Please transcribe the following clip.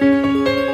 Música